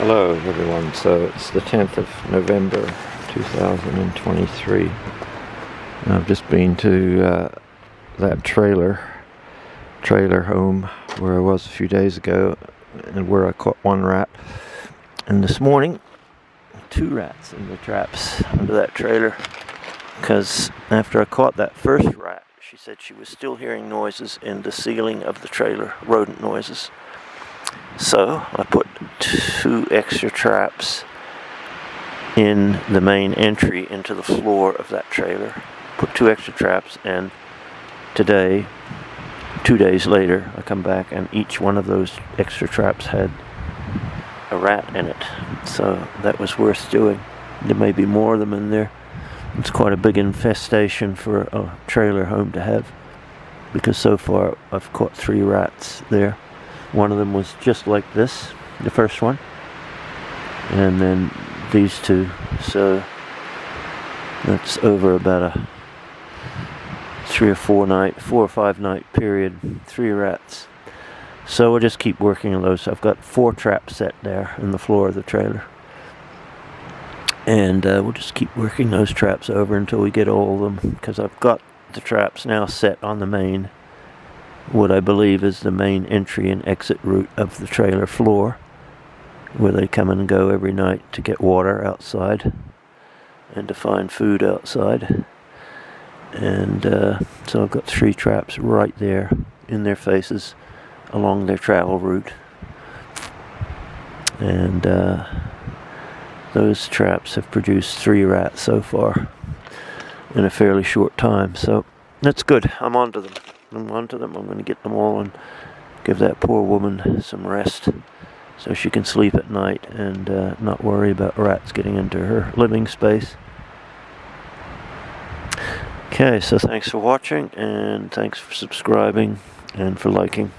Hello everyone, so it's the 10th of November 2023. I've just been to uh, that trailer, trailer home where I was a few days ago and where I caught one rat. And this morning, two rats in the traps under that trailer because after I caught that first rat, she said she was still hearing noises in the ceiling of the trailer, rodent noises. So I put two extra traps in the main entry into the floor of that trailer. Put two extra traps and today, two days later, I come back and each one of those extra traps had a rat in it. So that was worth doing. There may be more of them in there. It's quite a big infestation for a trailer home to have because so far I've caught three rats there. One of them was just like this, the first one. And then these two. So that's over about a three or four night, four or five night period, three rats. So we'll just keep working on those. I've got four traps set there in the floor of the trailer. And uh, we'll just keep working those traps over until we get all of them because I've got the traps now set on the main what I believe is the main entry and exit route of the trailer floor, where they come and go every night to get water outside and to find food outside. And uh, so I've got three traps right there in their faces along their travel route. And uh, those traps have produced three rats so far in a fairly short time. So that's good. I'm on to them them onto them. I'm going to get them all and give that poor woman some rest so she can sleep at night and uh, not worry about rats getting into her living space. Okay, so thanks for watching and thanks for subscribing and for liking.